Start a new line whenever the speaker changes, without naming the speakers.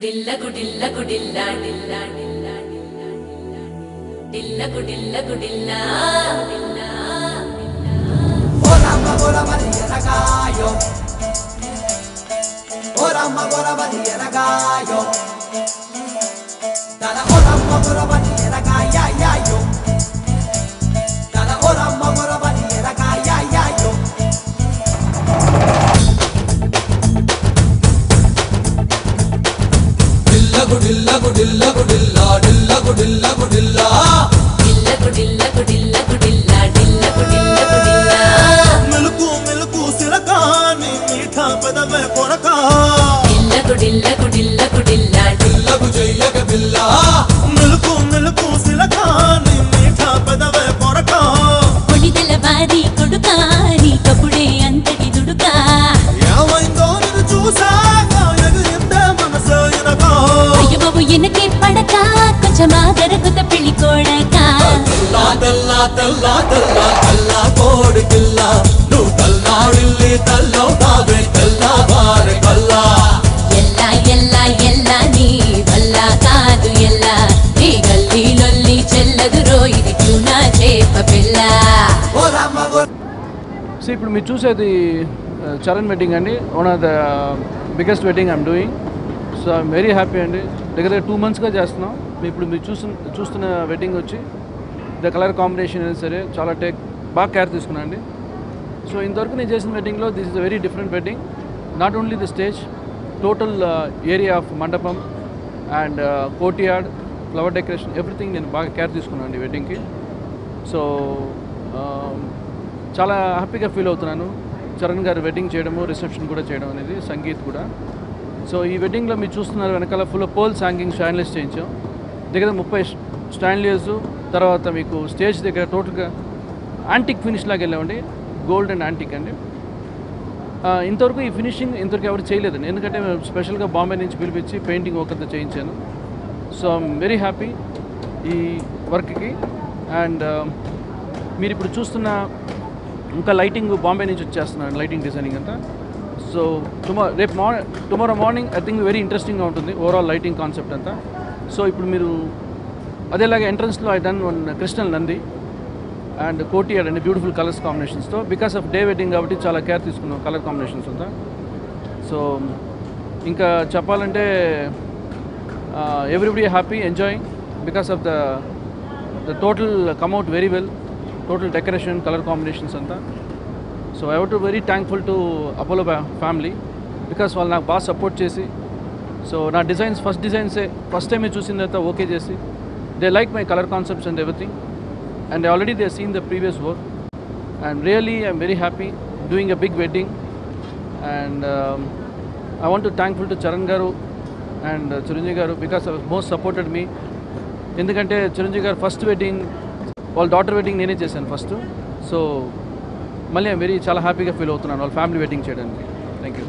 దిల్లకు దిల్లకు దిల్లా దిల్లా దిల్లా దిల్లకు
దిల్లకు దిల్లా దిల్లా ఓరమ్మ ఓరమది ఎనగాయో
ఓరమ్మ ఓరమది ఎనగాయో తన ఓరమ్మ ఓరమది Lago del
తెల్లా తెల్లా తెల్లా తెల్లా కోడి పిల్ల. నువ్వు తల్లాడిల్లి తల్లవుతావే తెల్లా బారె కల్లా
ఎల్ల ఎల్ల ఎల్ల నీ వల్ల కాదు ఎల్ల. నీ గల్లీ లొల్లి చెల్లదు రోయిది ట్యూనా చేప పిల్ల.
సో ఇప్పుడు మీరు చూసేది చరణ్ వెడ్డింగ్ అండి. One of the biggest wedding I'm doing so I'm very happy అండి. దగ్గర దగ్గర టూ మంత్స్గా చేస్తున్నాం. ఇప్పుడు మీరు చూస్తున్న చూస్తున్న వెడ్డింగ్ వచ్చి ద కలర్ కాంబినేషన్ అయినా సరే చాలా టేక్ బాగా కేర్ తీసుకున్నాను అండి. సో ఇంతవరకు నేను చేసిన వెడ్డింగ్లో this is a very different wedding not only the stage total area of mandapam and courtyard flower decoration everything నేను బాగా కేర్ తీసుకున్నాను అండి వెడ్డింగ్కి సో um, చాలా హ్యాపీగా ఫీల్ అవుతున్నాను. చరణ్ గారు వెడ్డింగ్ చేయడము రిసెప్షన్ కూడా చేయడం అనేది సంగీత్ కూడా. సో ఈ వెడ్డింగ్లో మీరు చూస్తున్నారు వెనకాల ఫుల్ పోల్ సాంగింగ్ స్టాండ్లెస్ చేయించాం. దగ్గర ముప్పై స్టాండ్లెస్ తర్వాత మీకు స్టేజ్ దగ్గర టోటల్గా యాంటిక్ ఫినిష్ లాగా వెళ్ళామండి. గోల్డ్ అండ్ యాంటిక్ అండి. ఇంతవరకు ఈ ఫినిషింగ్ ఇంతవరకు ఎవరు చేయలేదండి. ఎందుకంటే మేము స్పెషల్గా బాంబే నుంచి పిలిపించి పెయింటింగ్ ఒకరితో చేయించాను. సో ఐమ్ వెరీ హ్యాపీ ఈ వర్క్కి. అండ్ మీరు ఇప్పుడు చూస్తున్న ఇంకా లైటింగ్ బాంబే నుంచి వచ్చేస్తున్నాను లైటింగ్ డిజైనింగ్ అంతా. సో టుమారో రేపు morning tomorrow morning I think very ఇంట్రెస్టింగ్గా ఉంటుంది ఓవరాల్ లైటింగ్ కాన్సెప్ట్ అంతా. సో ఇప్పుడు మీరు అదేలాగా ఎంట్రన్స్లో I done one crystal Nandi and కోటియాడ్ అండి బ్యూటిఫుల్ కలర్స్ కాంబినేషన్స్తో బికాస్ ఆఫ్ డే వెడ్డింగ్ కాబట్టి చాలా కేర్ తీసుకున్నాం కలర్ కాంబినేషన్స్ అంతా. సో ఇంకా చెప్పాలంటే everybody happy enjoying because of the the total come out very well total decoration colour combinations అంతా. So I to very thankful to Apollo family because వాళ్ళు నాకు బాగా సపోర్ట్ చేసి సో నా డిజైన్స్ ఫస్ట్ డిజైన్సే ఫస్ట్ టైమే చూసిన తర్వాత ఓకే చేసి they like my colour concepts and everything and already they seen the previous work and really I'm very happy doing a big wedding and I want to thankful to Charan గారు and Chiranjeevi గారు because most supported me ఎందుకంటే చిరంజీవి గారు first wedding వాళ్ళ daughter wedding నేనే చేశాను first so మళ్ళీ I'm very చాలా హ్యాపీగా ఫీల్ అవుతున్నాను వాళ్ళ ఫ్యామిలీ వెడ్డింగ్ చేయడానికి. Thank you